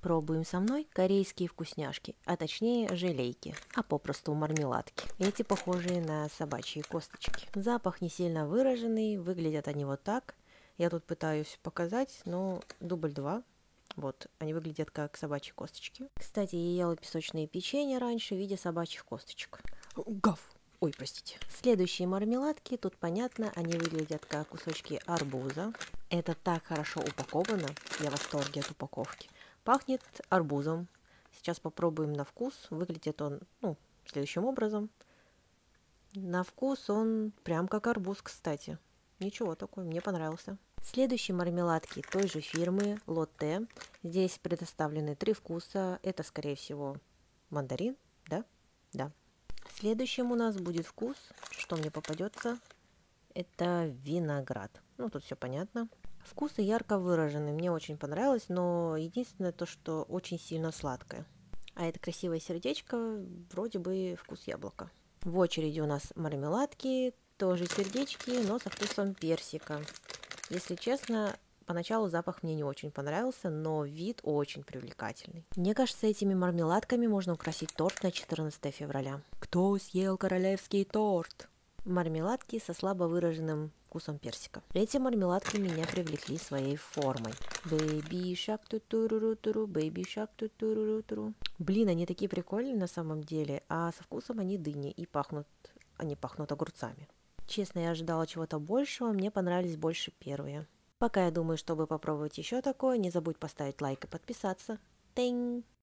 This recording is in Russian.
Пробуем со мной корейские вкусняшки, а точнее желейки, а попросту мармеладки. Эти похожие на собачьи косточки. Запах не сильно выраженный, выглядят они вот так. Я тут пытаюсь показать, но дубль 2. Вот, они выглядят как собачьи косточки. Кстати, я ела песочные печенья раньше в виде собачьих косточек. Гав! Ой, простите. Следующие мармеладки, тут понятно, они выглядят как кусочки арбуза. Это так хорошо упаковано, я в восторге от упаковки. Пахнет арбузом. Сейчас попробуем на вкус. Выглядит он, ну, следующим образом. На вкус он прям как арбуз, кстати. Ничего такой, мне понравился. Следующие мармеладки той же фирмы Лотте. Здесь предоставлены три вкуса. Это, скорее всего, мандарин, да? Да. Следующим у нас будет вкус, что мне попадется, это виноград. Ну, тут все понятно. Вкусы ярко выражены, мне очень понравилось, но единственное то, что очень сильно сладкое. А это красивое сердечко, вроде бы вкус яблока. В очереди у нас мармеладки, тоже сердечки, но со вкусом персика. Если честно, Поначалу запах мне не очень понравился, но вид очень привлекательный. Мне кажется, этими мармеладками можно украсить торт на 14 февраля. Кто съел королевский торт? Мармеладки со слабо выраженным вкусом персика. Эти мармеладки меня привлекли своей формой. Baby shark ту туру туру baby shark ту туру туру Блин, они такие прикольные на самом деле, а со вкусом они дыни и пахнут, они пахнут огурцами. Честно, я ожидала чего-то большего, мне понравились больше первые. Пока я думаю, чтобы попробовать еще такое, не забудь поставить лайк и подписаться. Тынь!